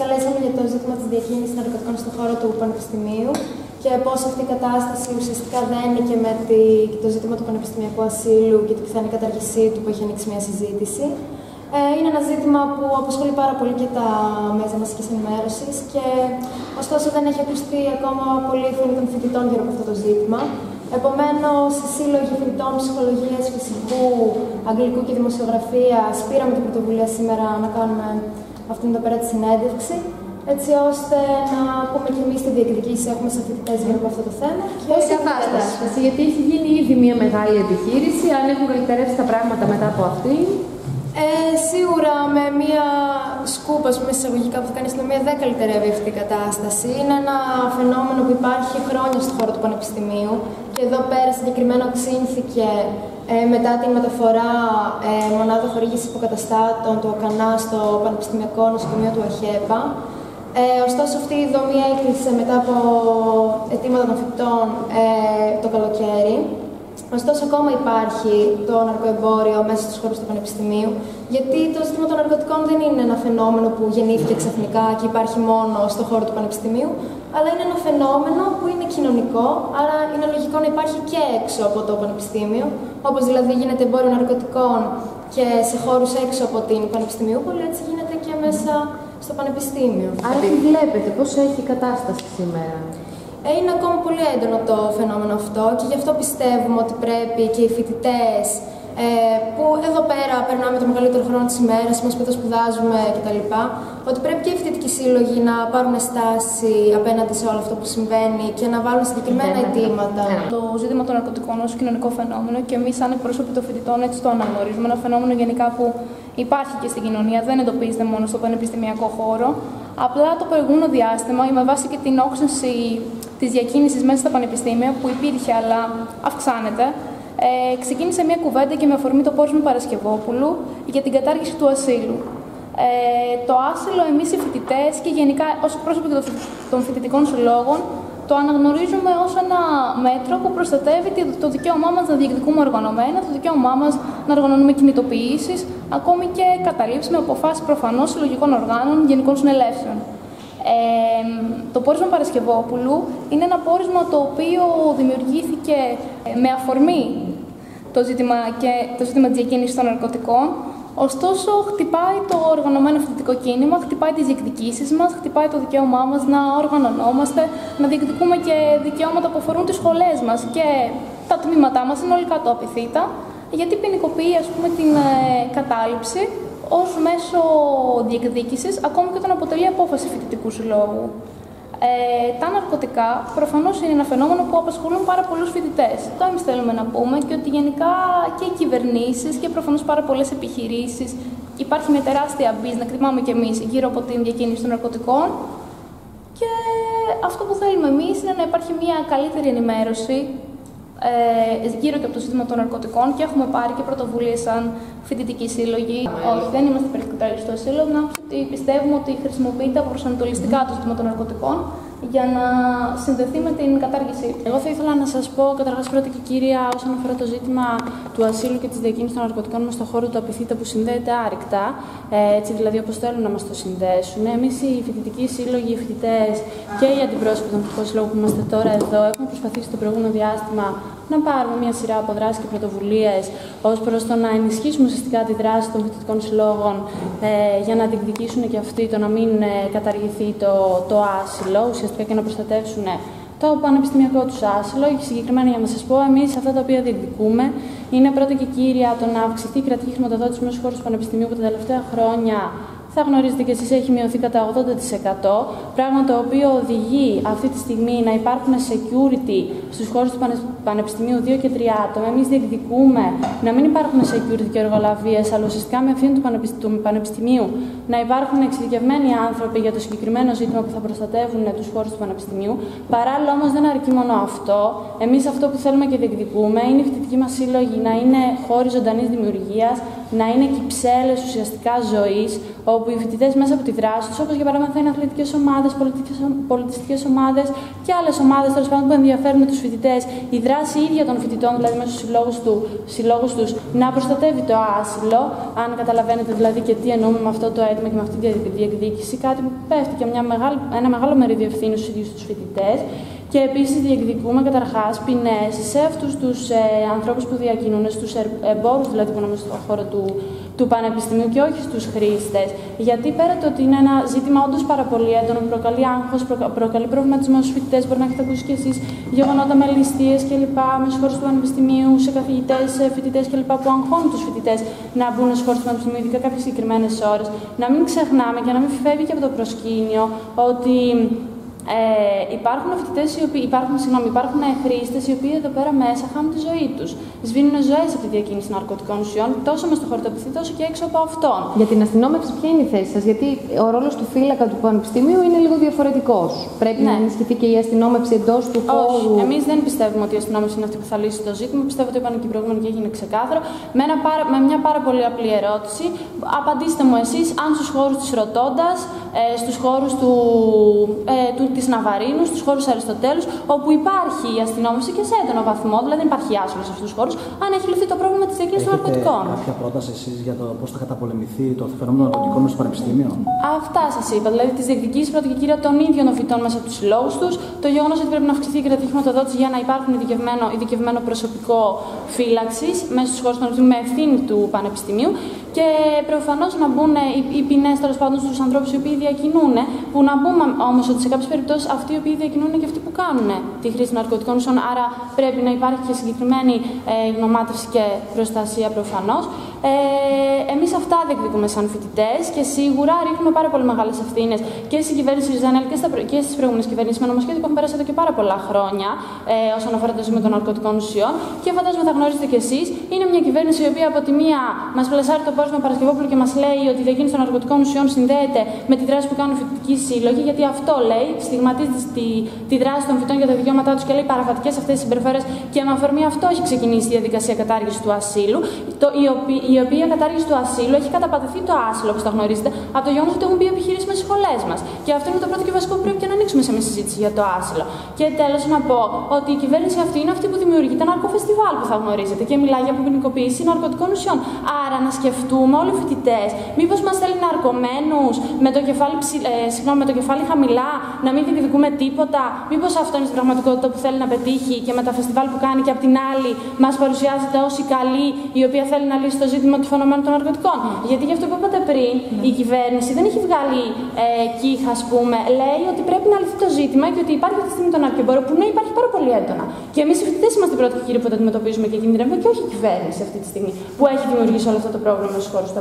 Καλέσαμε για το ζήτημα της διακίνησης ναρκωτικών στον χώρο του Πανεπιστημίου και πώς αυτή η κατάσταση ουσιαστικά δένει και με το ζήτημα του πανεπιστημιακού ασύλου και την πιθανή καταργησή του που έχει ανοίξει μια συζήτηση. Ε, είναι ένα ζήτημα που απασχολεί πάρα πολύ και τα μέσα μαζικής ενημέρωσης και ωστόσο δεν έχει ακουστεί ακόμα πολύ η φωνή των φοιτητών γύρω από αυτό το ζήτημα. Επομένως, οι σύλλογοι φοιτητών ψυχολογίας, φυσικού, αγγλικού και δημοσιογραφίας πήραμε την πρωτοβουλία σήμερα να κάνουμε αυτήν εδώ πέρα τη συνέντευξη, έτσι ώστε να πούμε και εμείς τη διεκδικήση έχουμε σε φοιτητές γύρω από αυτό το θέμα. Πώ η κατάσταση, γιατί έχει γίνει ήδη μια μεγάλη επιχείρηση, αν έχουν καλυτερεύσει τα πράγματα μετά από αυτήν. Ε, σίγουρα με μια σκούπα, πούμε, εισαγωγικά που θα κάνεις αστυνομία δεν καλυτερεύει αυτή η κατάσταση. Είναι ένα φαινόμενο που υπάρχει χρόνια στον χώρο του Πανεπιστημίου και εδώ πέρα συγκεκριμένα οξύνθηκε ε, μετά την μεταφορά ε, μονάδα χορήγησης υποκαταστάτων του ΟΚΑΝΑ στο Πανεπιστημιακό Νοσοκομείο του ΑΧΕΠΑ. Ε, ωστόσο, αυτή η δομή έκλεισε μετά από αιτήματα των φοιτών ε, το καλοκαίρι. Ωστόσο, ακόμα υπάρχει το ναρκοεμπόριο μέσα στους χώρους του Πανεπιστημίου, γιατί το ζήτημα των ναρκωτικών δεν είναι ένα φαινόμενο που γεννήθηκε ξαφνικά και υπάρχει μόνο στο χώρο του Πανεπιστημίου, αλλά είναι ένα φαινόμενο που είναι κοινωνικό, άρα είναι λογικό να υπάρχει και έξω από το Πανεπιστήμιο, όπως δηλαδή γίνεται εμπόριο ναρκωτικών και σε χώρους έξω από την Πανεπιστημιούπολη, έτσι γίνεται και μέσα στο Πανεπιστήμιο. Άρα τι βλέπετε, πώς έχει η κατάσταση σήμερα; Ε, είναι ακόμα πολύ έντονο το φαινόμενο αυτό και γι' αυτό πιστεύουμε ότι πρέπει και οι φοιτητές ε, που εδώ πέρα περνάμε το μεγαλύτερο χρόνο της ημέρας μας που εδώ σπουδάζουμε κτλ. Ότι πρέπει και οι φοιτητικοί σύλλογοι να πάρουν στάση απέναντι σε όλο αυτό που συμβαίνει και να βάλουν συγκεκριμένα αιτήματα. Το ζήτημα των ναρκωτικών ως κοινωνικό φαινόμενο και εμείς, σαν εκπρόσωποι των φοιτητών, έτσι το αναγνωρίζουμε. Ένα φαινόμενο γενικά που υπάρχει και στην κοινωνία, δεν εντοπίζεται μόνο στο πανεπιστημιακό χώρο. Απλά το προηγούμενο διάστημα, με βάση και την όξυνση της διακίνησης μέσα στα πανεπιστήμια, που υπήρχε αλλά αυξάνεται, ε, ξεκίνησε μια κουβέντα και με αφορμή το πόρισμα Παρασκευόπουλου για την κατάργηση του ασύλου. Ε, το άσυλο, εμείς οι φοιτητές και γενικά ως πρόσωποι των φοιτητικών συλλόγων, το αναγνωρίζουμε ως ένα μέτρο που προστατεύει το δικαίωμά μας να διεκδικούμε οργανωμένα, το δικαίωμά μας να οργανώνουμε κινητοποιήσεις, ακόμη και καταλήψεις με αποφάσεις προφανώς συλλογικών οργάνων γενικών συνελεύσεων. Ε, το πόρισμα Παρασκευόπουλου είναι ένα πόρισμα το οποίο δημιουργήθηκε με αφορμή το ζήτημα, και το ζήτημα της διακίνησης των ναρκωτικών. Ωστόσο, χτυπάει το οργανωμένο φοιτητικό κίνημα, χτυπάει τις διεκδικήσεις μας, χτυπάει το δικαίωμά μας να οργανωνόμαστε, να διεκδικούμε και δικαιώματα που αφορούν τις σχολές μας και τα τμήματά μας συνολικά το απειθήτα, γιατί ποινικοποιεί ας πούμε, την ε, κατάληψη ως μέσο διεκδίκησης, ακόμη και όταν αποτελεί απόφαση φοιτητικού συλλόγου. Ε, τα ναρκωτικά προφανώς είναι ένα φαινόμενο που απασχολούν πάρα πολλούς φοιτητές. Το εμείς θέλουμε να πούμε και ότι γενικά και οι κυβερνήσεις και προφανώς πάρα πολλές επιχειρήσεις υπάρχει μια τεράστια να εκτιμάμε κι εμείς γύρω από την διακίνηση των ναρκωτικών. Και αυτό που θέλουμε εμείς είναι να υπάρχει μια καλύτερη ενημέρωση ε, γύρω και από το σύστημα των ναρκωτικών και έχουμε πάρει και πρωτοβουλίες σαν φοιτητική σύλλογη. Όχι, δεν είμαστε στο σύλλογο, να ότι πιστεύουμε ότι χρησιμοποιείται προσανατολιστικά το σύστημα των ναρκωτικών για να συνδεθεί με την κατάργησή του. Εγώ θα ήθελα να σας πω καταρχάς πρώτα και κύρια όσον αφορά το ζήτημα του ασύλου και της διακίνησης των ναρκωτικών μας στον χώρο του απειθήτα που συνδέεται άρρηκτα, ε, έτσι δηλαδή όπως θέλουν να μας το συνδέσουν. Εμείς οι φοιτητικοί σύλλογοι, οι φοιτητές και οι αντιπρόσωποι των φοιτητικών συλλόγων που είμαστε τώρα εδώ έχουμε προσπαθήσει το προηγούμενο διάστημα να πάρουμε μια σειρά από δράσεις και πρωτοβουλίες ως προς το να ενισχύσουμε ουσιαστικά τη δράση των φοιτητικών συλλόγων ε, για να διεκδικήσουν και αυτοί το να μην ε, καταργηθεί το, το άσυλο, ουσιαστικά και να προστατεύσουν το πανεπιστημιακό τους άσυλο. Και συγκεκριμένα για να σας πω, εμείς αυτά τα οποία διεκδικούμε είναι πρώτα και κύρια το να αυξηθεί η κρατική χρηματοδότηση μέσω χώρου του Πανεπιστημίου που τα τελευταία χρόνια θα γνωρίζετε και εσείς έχει μειωθεί κατά 80%, πράγμα το οποίο οδηγεί αυτή τη στιγμή να υπάρχουν security στους χώρους του Πανεπιστημίου 2 και 3 άτομα. Εμείς διεκδικούμε να μην υπάρχουν security και εργολαβίες, αλλά ουσιαστικά με ευθύνη του Πανεπιστημίου να υπάρχουν εξειδικευμένοι άνθρωποι για το συγκεκριμένο ζήτημα που θα προστατεύουν τους χώρους του Πανεπιστημίου. Παράλληλα όμως δεν αρκεί μόνο αυτό. Εμείς αυτό που θέλουμε και διεκδικούμε είναι οι φοιτητικοί μας σύλλογοι να είναι χώροι ζωντανής δημιουργίας, να είναι κυψέλες ουσιαστικά ζωής, όπου οι φοιτητές μέσα από τη δράση τους, όπως για παράδειγμα θα είναι αθλητικές ομάδες, πολιτιστικές ομάδες και άλλες ομάδες που ενδιαφέρουν τους φοιτητές, η δράση ίδια των φοιτητών, δηλαδή μέσα στους συλλόγους τους, να προστατεύει το άσυλο, αν καταλαβαίνετε δηλαδή και τι εννοούμε με αυτό το αίτημα και με αυτή τη διεκδίκηση, κάτι που πέφτει και μια μεγάλη, ένα μεγάλο μερίδιο ευθύνης στους ίδιους τους φοιτητές. Και επίσης διεκδικούμε καταρχάς ποινές σε αυτούς τους ε, ανθρώπους που διακινούν, στους εμπόρους δηλαδή που είναι στον χώρο του, του Πανεπιστημίου και όχι στους χρήστες. Γιατί πέρα το ότι είναι ένα ζήτημα όντως πάρα πολύ έντονο, προκαλεί άγχος, προκαλεί προβληματισμό στους φοιτητές, μπορεί να έχετε ακούσει κι εσείς γεγονότα με ληστείες κλπ. με χώρους του Πανεπιστημίου, σε καθηγητές, σε φοιτητές κλπ. που αγχώνουν τους φοιτητές να μπουν σε χώρους του Πανεπιστημίου, ειδικά κάποιες συγκεκριμένες ώρες. Να μην ξεχνάμε και να μην φεύγει και από το προσκήνιο ότι ε, υπάρχουν φοιτητές οι οποίοι, υπάρχουν, συγγνώμη, υπάρχουν χρήστες οι οποίοι εδώ πέρα μέσα χάνουν τη ζωή τους. Σβήνουν ζωές από τη διακίνηση ναρκωτικών ουσιών, τόσο μες στο χορτοπιθή, τόσο και έξω από αυτόν. Για την αστυνόμευση, ποια είναι η θέση σας, Γιατί ο ρόλος του φύλακα του Πανεπιστημίου είναι λίγο διαφορετικός. Πρέπει ναι. να ενισχυθεί και η αστυνόμευση εντός του χώρου; Όχι. Εμείς δεν πιστεύουμε ότι η αστυνόμευση είναι αυτή που θα λύσει το ζήτημα. Πιστεύω ότι είπαν και οι προηγούμενοι και έγινε ξεκάθαρο. Με, ένα με μια πάρα πολύ απλή ερώτηση. Απαντήστε μου εσείς αν στους χώρους της Ρωτώντας, ε, στους χώρους του, ε, του της Ναβαρίνους, στους χώρους Αριστοτέλους, όπου υπάρχει η αστυνόμευση και σε έντονο βαθμό, δηλαδή δεν υπάρχει άσυλο σε αυτούς τους χώρους, αν έχει λυθεί το πρόβλημα της διακίνηση των ναρκωτικών. κάποια πρόταση εσείς για το πώς θα καταπολεμηθεί το φαινόμενο ναρκωτικών στο Πανεπιστήμιο; Αυτά σας είπα. Δηλαδή τις διεκδικήσεις πρώτα και κύρια των ίδιων οφητών μέσα από τους συλλόγου τους, το γεγονός ότι πρέπει να αυξηθεί η κρατική χρηματοδότηση για να υπάρχουν ειδικευμένο, ειδικευμένο προσωπικό φύλαξης μέσα στους χώρους του Πανεπιστημίου με ευθύνη του Πανεπιστημίου και προφανώς να μπουν οι, οι ποινές τέλος πάντων στους ανθρώπους οι οποίοι διακινούν, που να πούμε όμως ότι σε κάποιες περιπτώσεις αυτοί οι οποίοι διακινούν και αυτοί που κάνουν τη χρήση ναρκωτικών ουσιών. Άρα πρέπει να υπάρχει και συγκεκριμένη ε, γνωμάτευση και προστασία προφανώς. Ε, Εμείς αυτά διεκδικούμε σαν φοιτητές και σίγουρα ρίχνουμε πάρα πολύ μεγάλες ευθύνες και στην κυβέρνηση Ριζανέλ και, και στις προηγούμενες κυβερνήσεις με νομοσχέδιο που έχουν περάσει εδώ και πάρα πολλά χρόνια ε, όσον αφορά το ζήτημα των ναρκωτικών ουσιών. Και φαντάζομαι θα γνωρίζετε κι εσείς, είναι μια κυβέρνηση η οποία από τη μία μας πλασάρει το πόρισμα Παρασκευόπουλο και μας λέει ότι η διακίνηση των ναρκωτικών ουσιών συνδέεται με τη δράση που κάνουν οι φοιτητικοί σύλλογοι, γιατί αυτό λέει, στιγματίζει τη, τη δράση των φοιτών για τα δικαιώματά τους και λέει παραβατικές αυτές τις συμπεριφορές και με αφορμή αυτό έχει ξεκινήσει η διαδικασία κατάργησης του ασύλου, το, η, οποία, η οποία κατάργηση του ασύλου έχει καταπατηθεί το άσυλο, όπως το γνωρίζετε, από το γεγονός ότι έχουν μπει επιχειρήσεις με σχολές μας. Και αυτό είναι το πρώτο και βασικό που πρέπει και να ανοίξουμε σε μια συζήτηση για το άσυλο. Και τέλος να πω ότι η κυβέρνηση αυτή είναι αυτή που δημιουργεί τα ναρκοφεστιβάλ που θα γνωρίζετε και μιλάει για ποινικοποίηση ναρκωτικών ουσιών. Άρα να σκεφτούμε όλοι οι φοιτητές, μήπως μας θέλει ναρκωμένου με το κεφάλι, ε, με το κεφάλι χαμηλά, να μην διεκδικούμε τίποτα. Μήπως αυτό είναι στην πραγματικότητα που θέλει να πετύχει και με τα φεστιβάλ που κάνει και απ' την άλλη μας παρουσιάζεται ως η καλή η οποία θέλει να λύσει το ζήτημα του φαινομένου των ναρκωτικών. Γιατί γι' αυτό που είπατε πριν, η κυβέρνηση δεν έχει βγάλει ε, κύχα, ας πούμε. Λέει ότι πρέπει να λυθεί το ζήτημα και ότι υπάρχει αυτή τη στιγμή το ναρκεμπόριο που ναι, υπάρχει πάρα πολύ έντονα. Και εμείς οι φοιτητές είμαστε οι πρώτοι κύριοι που το αντιμετωπίζουμε και κινδυνεύουμε και όχι η κυβέρνηση αυτή τη στιγμή που έχει δημιουργήσει όλο αυτό το πρόβλημα στους χώρους του